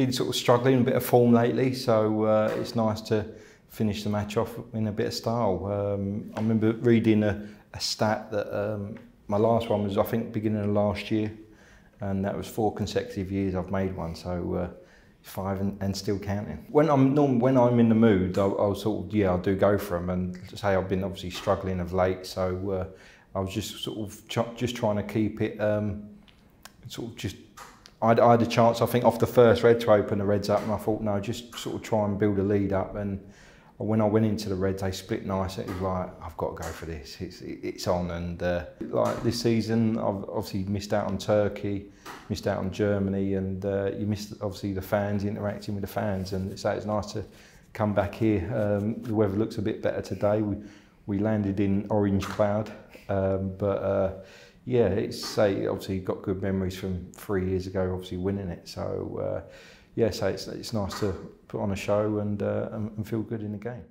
been sort of struggling a bit of form lately, so uh, it's nice to finish the match off in a bit of style. Um, I remember reading a, a stat that um, my last one was I think beginning of last year, and that was four consecutive years I've made one. So. Uh, five and, and, still counting. When I'm norm, when I'm in the mood, I'll, I'll, sort of yeah, I do go for them. And say I've been obviously struggling of late, so uh, I was just sort of just trying to keep it um, sort of just. I'd, I had a chance, I think, off the first red to open the Reds up, and I thought, no, just sort of try and build a lead up. And when I went into the Reds, they split nice. It was like, I've got to go for this. It's, it's on. And uh, like this season, I've obviously missed out on Turkey, missed out on Germany, and uh, you missed obviously the fans interacting with the fans. And so it's nice to come back here. Um, the weather looks a bit better today. We we landed in orange cloud, um, but. Uh, yeah, it's say obviously got good memories from three years ago, obviously winning it. So uh, yeah, so it's it's nice to put on a show and uh, and feel good in the game.